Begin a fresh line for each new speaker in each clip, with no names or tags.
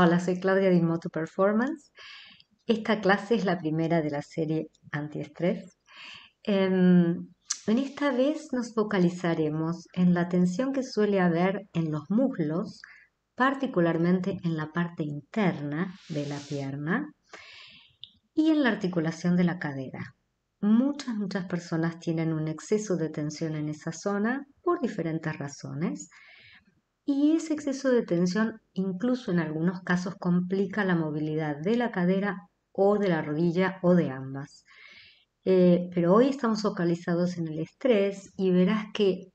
Hola, soy Claudia de Moto Performance. Esta clase es la primera de la serie antiestrés. Em, en esta vez nos focalizaremos en la tensión que suele haber en los muslos, particularmente en la parte interna de la pierna y en la articulación de la cadera. Muchas, muchas personas tienen un exceso de tensión en esa zona por diferentes razones y ese exceso de tensión incluso en algunos casos complica la movilidad de la cadera o de la rodilla o de ambas. Eh, pero hoy estamos focalizados en el estrés y verás que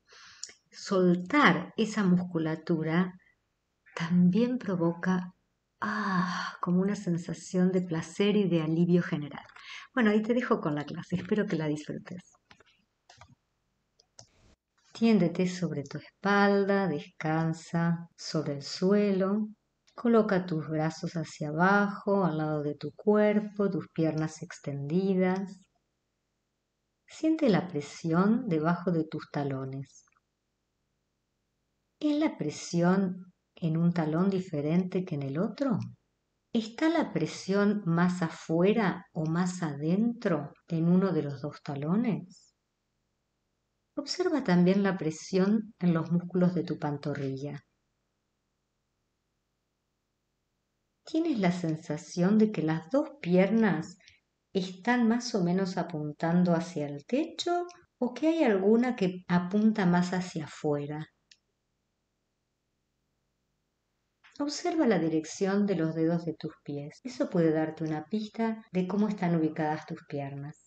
soltar esa musculatura también provoca ah, como una sensación de placer y de alivio general. Bueno, ahí te dejo con la clase, espero que la disfrutes. Tiéndete sobre tu espalda, descansa sobre el suelo. Coloca tus brazos hacia abajo, al lado de tu cuerpo, tus piernas extendidas. Siente la presión debajo de tus talones. ¿Es la presión en un talón diferente que en el otro? ¿Está la presión más afuera o más adentro en uno de los dos talones? Observa también la presión en los músculos de tu pantorrilla. ¿Tienes la sensación de que las dos piernas están más o menos apuntando hacia el techo o que hay alguna que apunta más hacia afuera? Observa la dirección de los dedos de tus pies. Eso puede darte una pista de cómo están ubicadas tus piernas.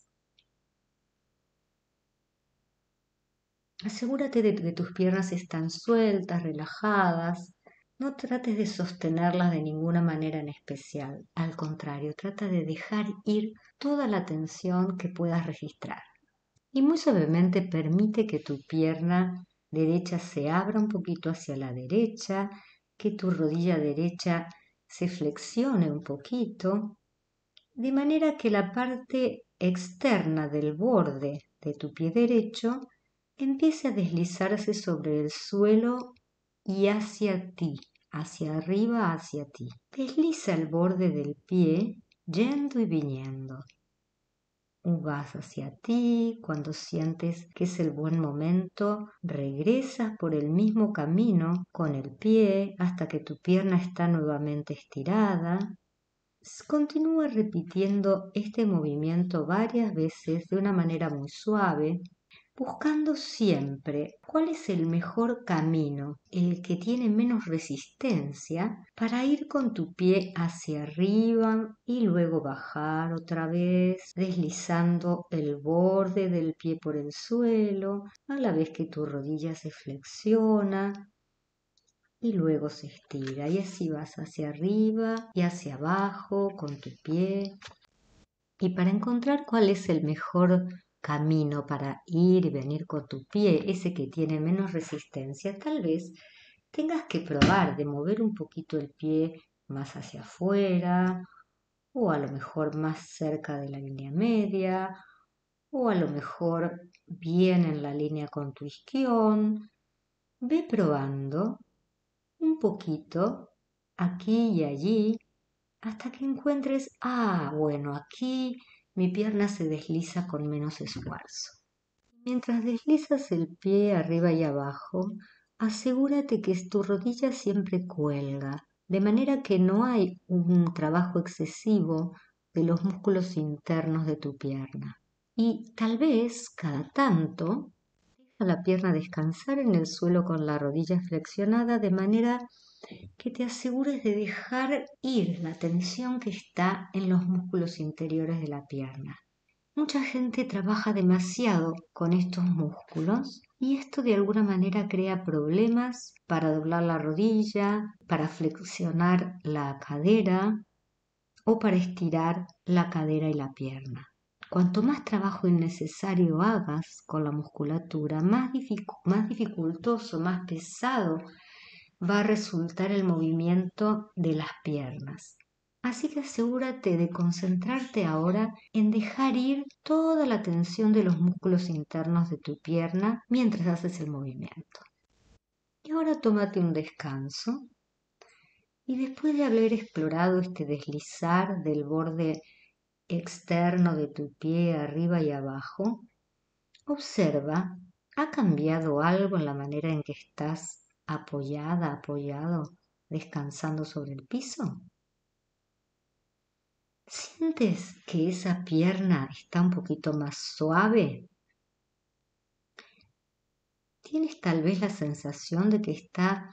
Asegúrate de que tus piernas están sueltas, relajadas. No trates de sostenerlas de ninguna manera en especial. Al contrario, trata de dejar ir toda la tensión que puedas registrar. Y muy suavemente permite que tu pierna derecha se abra un poquito hacia la derecha, que tu rodilla derecha se flexione un poquito, de manera que la parte externa del borde de tu pie derecho empiece a deslizarse sobre el suelo y hacia ti, hacia arriba, hacia ti. Desliza el borde del pie yendo y viniendo. Vas hacia ti, cuando sientes que es el buen momento, regresas por el mismo camino con el pie hasta que tu pierna está nuevamente estirada. Continúa repitiendo este movimiento varias veces de una manera muy suave buscando siempre cuál es el mejor camino, el que tiene menos resistencia, para ir con tu pie hacia arriba y luego bajar otra vez, deslizando el borde del pie por el suelo, a la vez que tu rodilla se flexiona y luego se estira y así vas hacia arriba y hacia abajo con tu pie. Y para encontrar cuál es el mejor camino para ir y venir con tu pie, ese que tiene menos resistencia, tal vez tengas que probar de mover un poquito el pie más hacia afuera o a lo mejor más cerca de la línea media o a lo mejor bien en la línea con tu isquión. Ve probando un poquito aquí y allí hasta que encuentres, ah, bueno, aquí mi pierna se desliza con menos esfuerzo. Mientras deslizas el pie arriba y abajo, asegúrate que tu rodilla siempre cuelga, de manera que no hay un trabajo excesivo de los músculos internos de tu pierna. Y tal vez cada tanto deja la pierna descansar en el suelo con la rodilla flexionada de manera que te asegures de dejar ir la tensión que está en los músculos interiores de la pierna. Mucha gente trabaja demasiado con estos músculos y esto de alguna manera crea problemas para doblar la rodilla, para flexionar la cadera o para estirar la cadera y la pierna. Cuanto más trabajo innecesario hagas con la musculatura, más, más dificultoso, más pesado va a resultar el movimiento de las piernas. Así que asegúrate de concentrarte ahora en dejar ir toda la tensión de los músculos internos de tu pierna mientras haces el movimiento. Y ahora tómate un descanso Y después de haber explorado este deslizar del borde externo de tu pie arriba y abajo, observa, ¿ha cambiado algo en la manera en que estás apoyada, apoyado, descansando sobre el piso? ¿Sientes que esa pierna está un poquito más suave? ¿Tienes tal vez la sensación de que está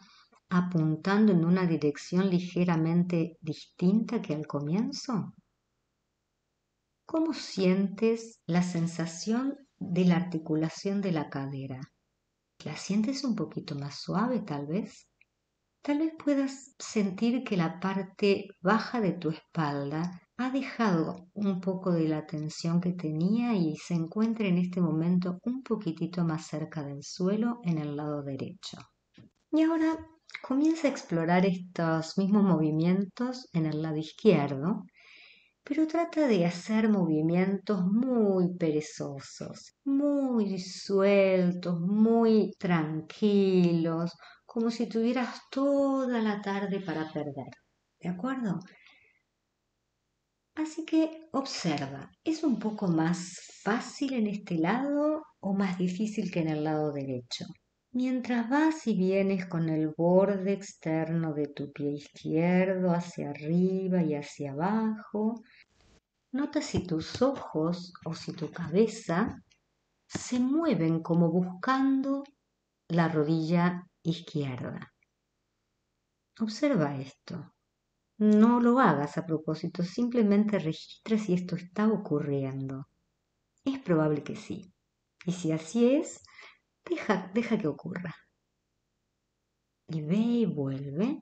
apuntando en una dirección ligeramente distinta que al comienzo? ¿Cómo sientes la sensación de la articulación de la cadera? ¿La sientes un poquito más suave tal vez? Tal vez puedas sentir que la parte baja de tu espalda ha dejado un poco de la tensión que tenía y se encuentra en este momento un poquitito más cerca del suelo en el lado derecho. Y ahora comienza a explorar estos mismos movimientos en el lado izquierdo, pero trata de hacer movimientos muy perezosos, muy sueltos, muy tranquilos, como si tuvieras toda la tarde para perder. ¿De acuerdo? Así que observa, ¿es un poco más fácil en este lado o más difícil que en el lado derecho? Mientras vas y vienes con el borde externo de tu pie izquierdo hacia arriba y hacia abajo, nota si tus ojos o si tu cabeza se mueven como buscando la rodilla izquierda. Observa esto. No lo hagas a propósito, simplemente registra si esto está ocurriendo. Es probable que sí. Y si así es, deja, deja que ocurra. Y ve y vuelve.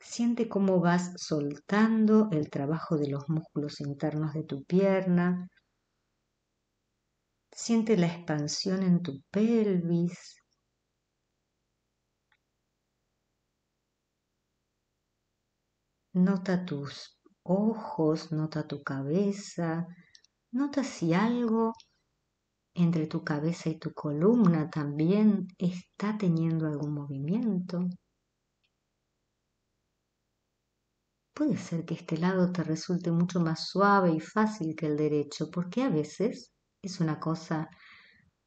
Siente cómo vas soltando el trabajo de los músculos internos de tu pierna. Siente la expansión en tu pelvis. Nota tus ojos, nota tu cabeza, nota si algo entre tu cabeza y tu columna también está teniendo algún movimiento. Puede ser que este lado te resulte mucho más suave y fácil que el derecho, porque a veces es una cosa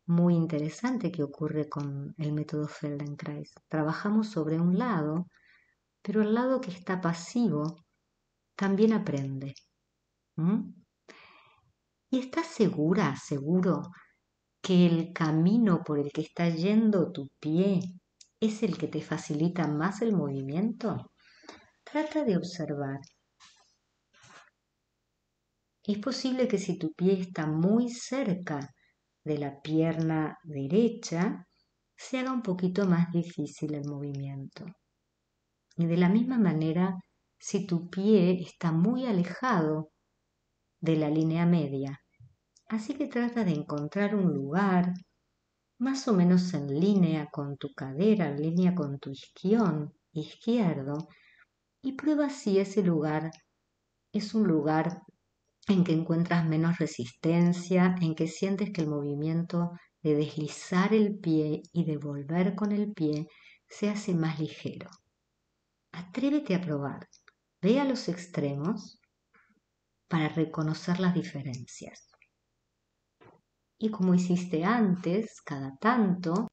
muy interesante que ocurre con el método Feldenkrais. Trabajamos sobre un lado pero el lado que está pasivo también aprende. ¿Y estás segura, seguro, que el camino por el que está yendo tu pie es el que te facilita más el movimiento? Trata de observar. Es posible que si tu pie está muy cerca de la pierna derecha, se haga un poquito más difícil el movimiento. Y de la misma manera, si tu pie está muy alejado de la línea media, así que trata de encontrar un lugar más o menos en línea con tu cadera, en línea con tu isquión izquierdo, y prueba si ese lugar es un lugar en que encuentras menos resistencia, en que sientes que el movimiento de deslizar el pie y de volver con el pie se hace más ligero. Atrévete a probar. Ve a los extremos para reconocer las diferencias. Y como hiciste antes, cada tanto,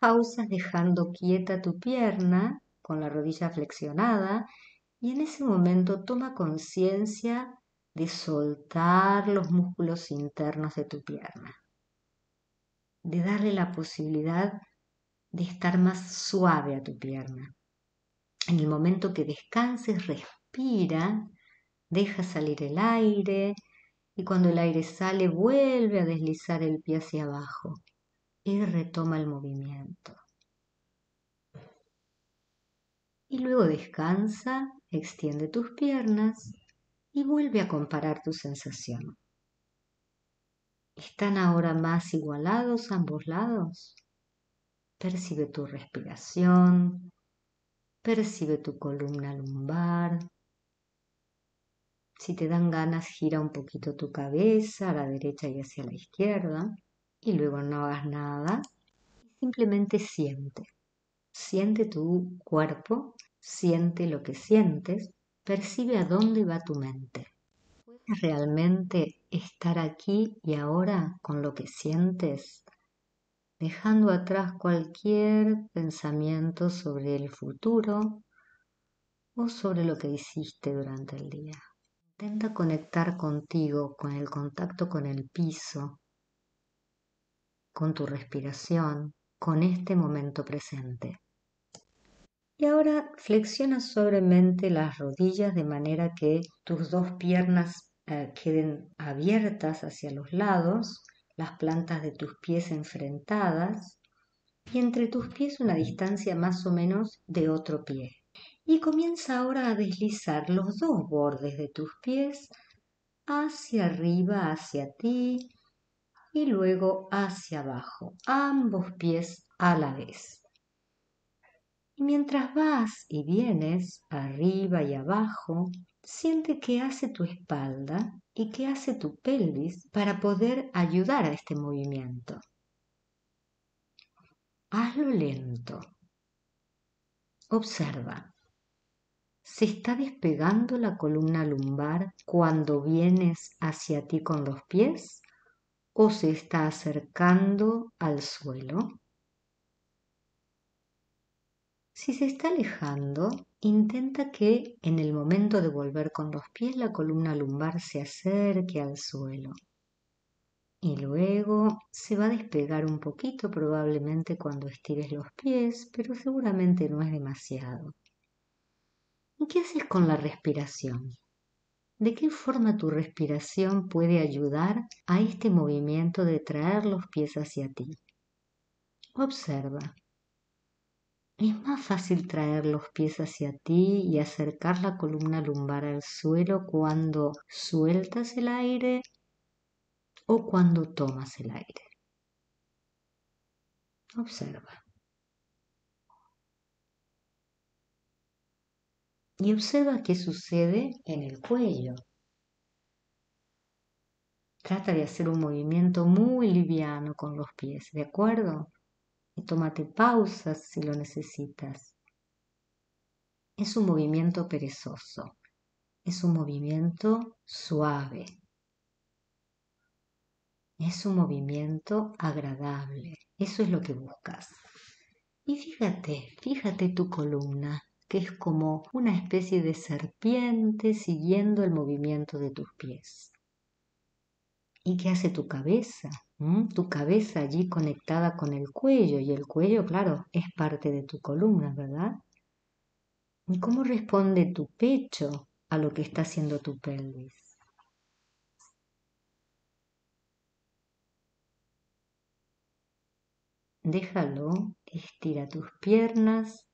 pausas dejando quieta tu pierna con la rodilla flexionada y en ese momento toma conciencia de soltar los músculos internos de tu pierna, de darle la posibilidad de estar más suave a tu pierna. En el momento que descanses, respira, deja salir el aire y cuando el aire sale vuelve a deslizar el pie hacia abajo y retoma el movimiento. Y luego descansa, extiende tus piernas y vuelve a comparar tu sensación. ¿Están ahora más igualados ambos lados? Percibe tu respiración, Percibe tu columna lumbar. Si te dan ganas, gira un poquito tu cabeza a la derecha y hacia la izquierda. Y luego no hagas nada. Simplemente siente. Siente tu cuerpo, siente lo que sientes, percibe a dónde va tu mente. ¿Puedes realmente estar aquí y ahora con lo que sientes? Dejando atrás cualquier pensamiento sobre el futuro o sobre lo que hiciste durante el día. Intenta conectar contigo, con el contacto con el piso, con tu respiración, con este momento presente. Y ahora flexiona suavemente las rodillas de manera que tus dos piernas eh, queden abiertas hacia los lados, las plantas de tus pies enfrentadas y entre tus pies una distancia más o menos de otro pie. Y comienza ahora a deslizar los dos bordes de tus pies hacia arriba, hacia ti y luego hacia abajo, ambos pies a la vez. Y mientras vas y vienes arriba y abajo, siente qué hace tu espalda y qué hace tu pelvis para poder ayudar a este movimiento. Hazlo lento. Observa. ¿Se está despegando la columna lumbar cuando vienes hacia ti con los pies o se está acercando al suelo? Si se está alejando, intenta que en el momento de volver con los pies la columna lumbar se acerque al suelo. Y luego se va a despegar un poquito probablemente cuando estires los pies, pero seguramente no es demasiado. ¿Y qué haces con la respiración? ¿De qué forma tu respiración puede ayudar a este movimiento de traer los pies hacia ti? Observa. Es más fácil traer los pies hacia ti y acercar la columna lumbar al suelo cuando sueltas el aire o cuando tomas el aire. Observa. Y observa qué sucede en el cuello. Trata de hacer un movimiento muy liviano con los pies, ¿de acuerdo? y tómate pausas si lo necesitas. Es un movimiento perezoso, es un movimiento suave, es un movimiento agradable, eso es lo que buscas. Y fíjate, fíjate tu columna, que es como una especie de serpiente siguiendo el movimiento de tus pies. ¿Y qué hace tu cabeza? Tu cabeza allí conectada con el cuello y el cuello, claro, es parte de tu columna, ¿verdad? ¿Y cómo responde tu pecho a lo que está haciendo tu pelvis? Déjalo, estira tus piernas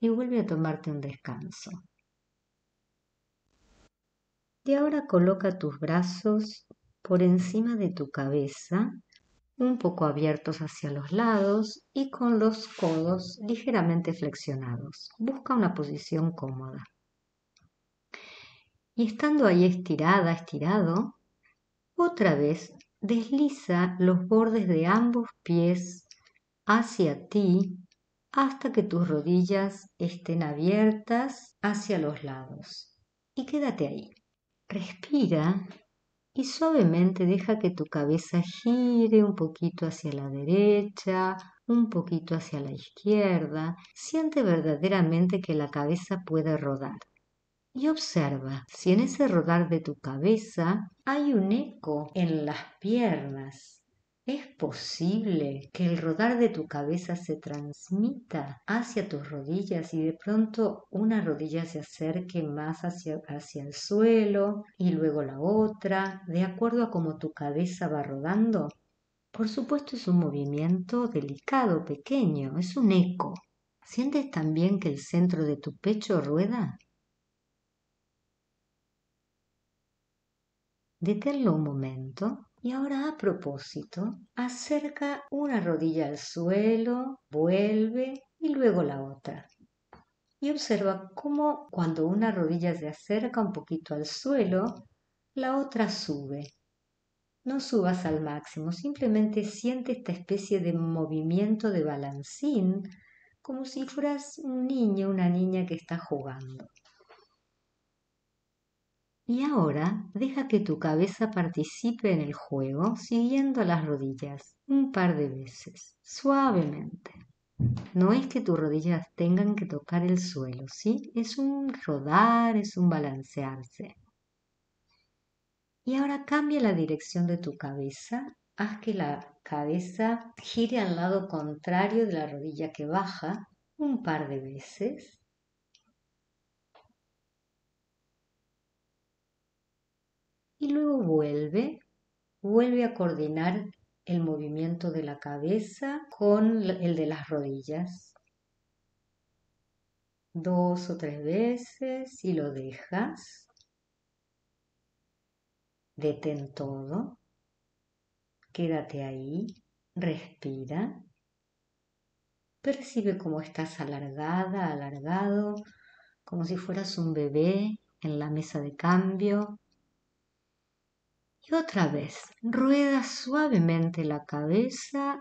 y vuelve a tomarte un descanso. Y ahora coloca tus brazos por encima de tu cabeza, un poco abiertos hacia los lados y con los codos ligeramente flexionados. Busca una posición cómoda. Y estando ahí estirada, estirado, otra vez desliza los bordes de ambos pies hacia ti hasta que tus rodillas estén abiertas hacia los lados. Y quédate ahí. Respira y suavemente deja que tu cabeza gire un poquito hacia la derecha, un poquito hacia la izquierda. Siente verdaderamente que la cabeza puede rodar. Y observa si en ese rodar de tu cabeza hay un eco en las piernas ¿Es posible que el rodar de tu cabeza se transmita hacia tus rodillas y de pronto una rodilla se acerque más hacia, hacia el suelo y luego la otra, de acuerdo a cómo tu cabeza va rodando? Por supuesto es un movimiento delicado, pequeño, es un eco. ¿Sientes también que el centro de tu pecho rueda? Deténlo un momento y ahora a propósito, acerca una rodilla al suelo, vuelve y luego la otra. Y observa cómo cuando una rodilla se acerca un poquito al suelo, la otra sube. No subas al máximo, simplemente siente esta especie de movimiento de balancín como si fueras un niño, una niña que está jugando. Y ahora deja que tu cabeza participe en el juego siguiendo las rodillas un par de veces, suavemente. No es que tus rodillas tengan que tocar el suelo, ¿sí? Es un rodar, es un balancearse. Y ahora cambia la dirección de tu cabeza, haz que la cabeza gire al lado contrario de la rodilla que baja un par de veces y luego vuelve, vuelve a coordinar el movimiento de la cabeza con el de las rodillas. Dos o tres veces y lo dejas. Detén todo. Quédate ahí. Respira. Percibe cómo estás alargada, alargado, como si fueras un bebé en la mesa de cambio y otra vez, rueda suavemente la cabeza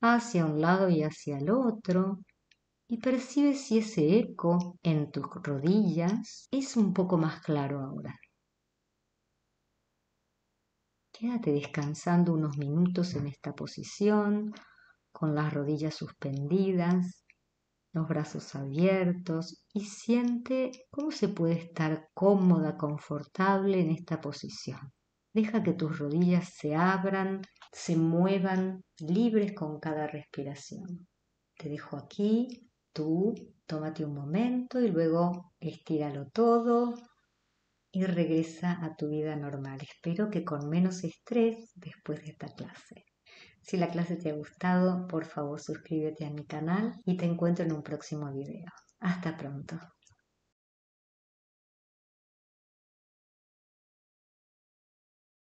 hacia un lado y hacia el otro y percibe si ese eco en tus rodillas es un poco más claro ahora. Quédate descansando unos minutos en esta posición, con las rodillas suspendidas, los brazos abiertos y siente cómo se puede estar cómoda, confortable en esta posición. Deja que tus rodillas se abran, se muevan libres con cada respiración. Te dejo aquí, tú tómate un momento y luego estíralo todo y regresa a tu vida normal. Espero que con menos estrés después de esta clase. Si la clase te ha gustado, por favor suscríbete a mi canal y te encuentro en un próximo video. Hasta pronto.